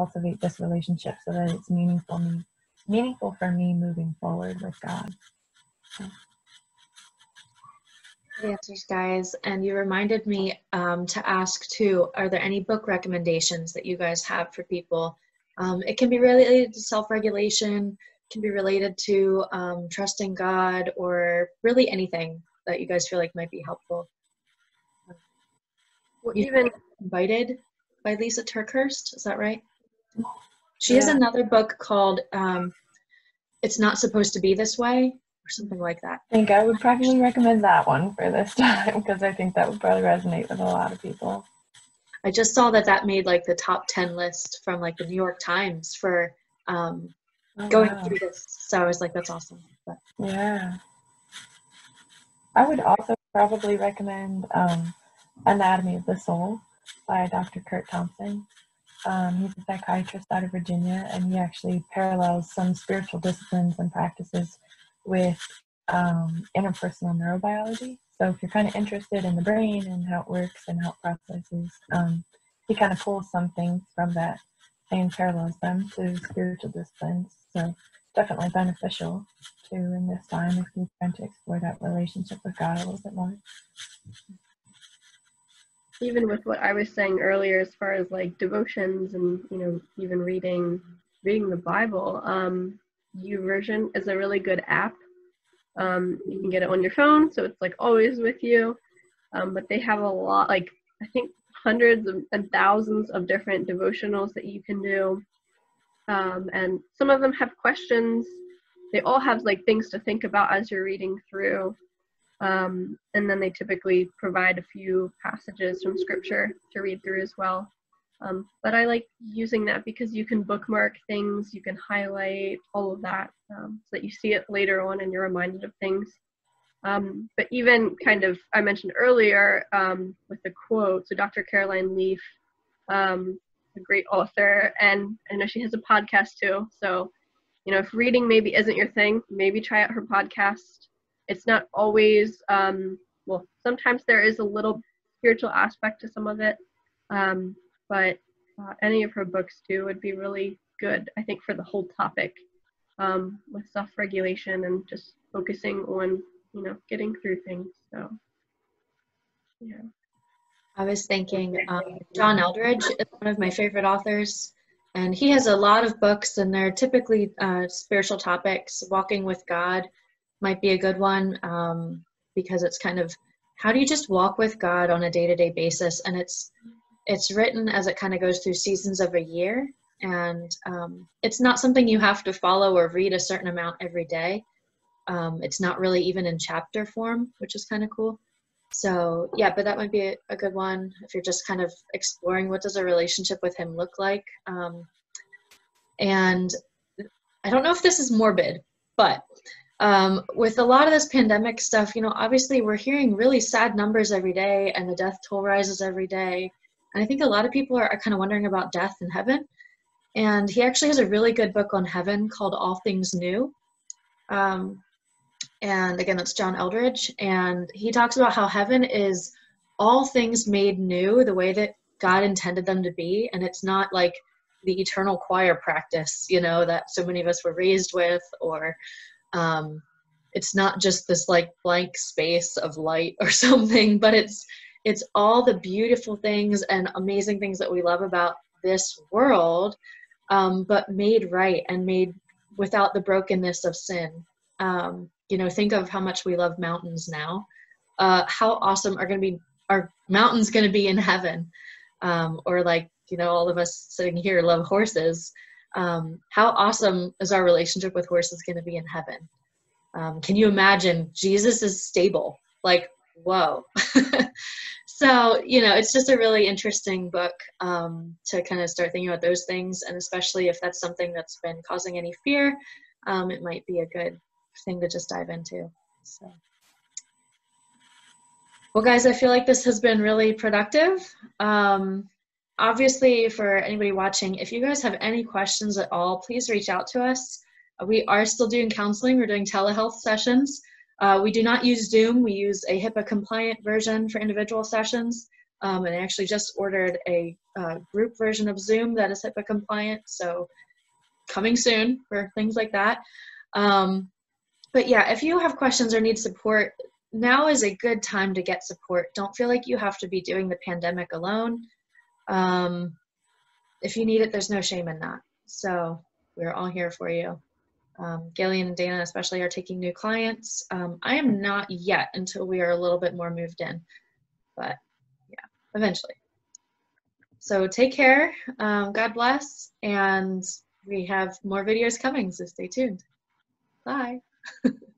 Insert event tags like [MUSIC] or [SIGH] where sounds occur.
cultivate this relationship so that it's meaningful me meaningful for me moving forward with God. So. answers, guys. And you reminded me um, to ask too are there any book recommendations that you guys have for people? Um, it can be related to self regulation, can be related to um, trusting God, or really anything that you guys feel like might be helpful. Well, even invited by Lysa TerKeurst, is that right? She yeah. has another book called um, "It's Not Supposed to Be This Way" or something like that. I think I would probably recommend that one for this [LAUGHS] time because I think that would probably resonate with a lot of people. I just saw that that made like the top ten list from like the New York Times for um, oh, going wow. through this. So I was like, that's awesome. But. Yeah. I would also probably recommend um, Anatomy of the Soul by Dr. Curt Thompson. Um, he's a psychiatrist out of Virginia, and he actually parallels some spiritual disciplines and practices with um, interpersonal neurobiology. So if you're kind of interested in the brain and how it works and how it processes, um, he kind of pulls some things from that and parallels them to spiritual disciplines. So definitely beneficial to in this time if you're trying to explore that relationship with God a little bit more even with what I was saying earlier, as far as like devotions and you know even reading reading the Bible, um, YouVersion is a really good app. Um, you can get it on your phone, so it's like always with you. Um, but they have a lot, like I think hundreds of, and thousands of different devotionals that you can do, um, and some of them have questions. They all have like things to think about as you're reading through. Um, and then they typically provide a few passages from scripture to read through as well. Um, but I like using that because you can bookmark things, you can highlight all of that um, so that you see it later on and you're reminded of things. Um, but even kind of, I mentioned earlier um, with the quote, so Dr. Caroline Leaf, um, a great author, and I know she has a podcast too. So, you know, if reading maybe isn't your thing, maybe try out her podcast. It's not always, um, well, sometimes there is a little spiritual aspect to some of it, um, but uh, any of her books too would be really good, I think, for the whole topic um, with self regulation and just focusing on, you know, getting through things. So, yeah. I was thinking um, John Eldredge is one of my favorite authors, and he has a lot of books, and they're typically uh, spiritual topics, walking with God, might be a good one um, because it's kind of how do you just walk with God on a day-to-day basis, and it's it's written as it kind of goes through seasons of a year, and um, it's not something you have to follow or read a certain amount every day. Um, it's not really even in chapter form, which is kind of cool. So yeah, but that might be a, a, good one if you're just kind of exploring what does a relationship with him look like. Um, and I don't know if this is morbid, but um, with a lot of this pandemic stuff, you know, obviously we're hearing really sad numbers every day and the death toll rises every day. And I think a lot of people are, are kind of wondering about death and heaven. And he actually has a really good book on heaven called All Things New. Um, and again, it's John Eldredge. And he talks about how heaven is all things made new the way that God intended them to be. And it's not like the eternal choir practice, you know, that so many of us were raised with, or um, it's not just this like blank space of light or [LAUGHS] something but it's it's all the beautiful things and amazing things that we love about this world um, but made right and made without the brokenness of sin. Um, you know think of how much we love mountains now. Uh, how awesome are going to be are mountains going to be in heaven? Um, or like you know all of us sitting here love horses um, how awesome is our relationship with horses going to be in heaven? Um, can you imagine Jesus is stable? Like, whoa. [LAUGHS] so, you know, it's just a really interesting book um, to kind of start thinking about those things. And especially if that's something that's been causing any fear, um, it might be a good thing to just dive into. So. Well, guys, I feel like this has been really productive. Um, obviously for anybody watching if you guys have any questions at all please reach out to us uh, we are still doing counseling we're doing telehealth sessions uh, we do not use zoom we use a hipaa compliant version for individual sessions Um, and I actually just ordered a uh, group version of Zoom that is HIPAA compliant. So coming soon for things like that. Um, but yeah, if you have questions or need support, now is a good time to get support. Don't feel like you have to be doing the pandemic alone. Um, if you need it, there's no shame in that. So we're all here for you. Um, Gillian and Dana especially are taking new clients. Um, I am not yet until we are a little bit more moved in, but yeah, eventually. So take care. Um, God bless. And we have more videos coming, so stay tuned. Bye. [LAUGHS]